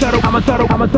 I'm a turtle, I'm a thorough.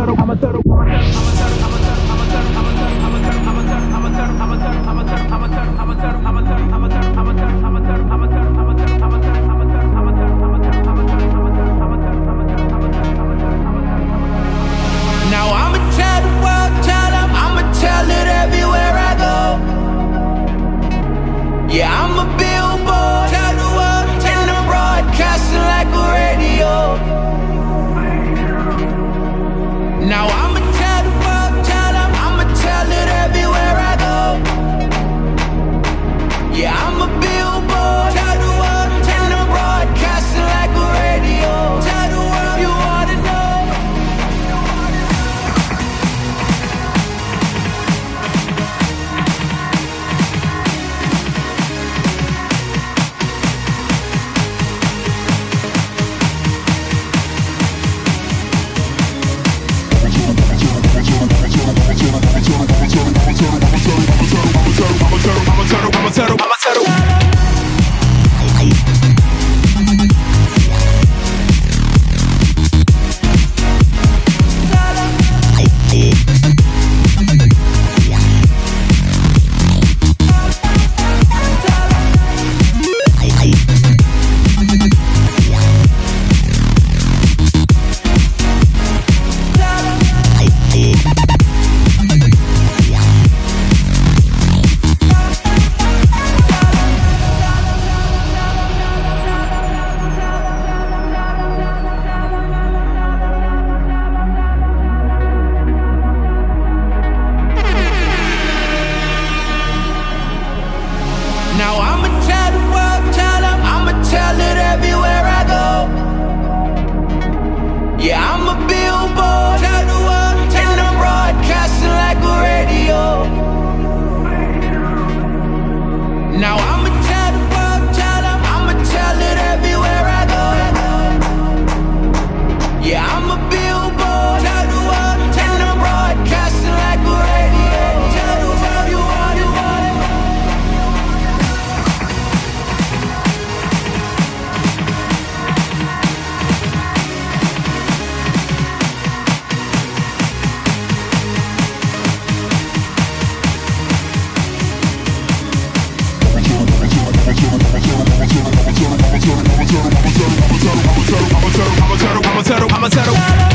Now I settle, I'ma settle, I'ma settle.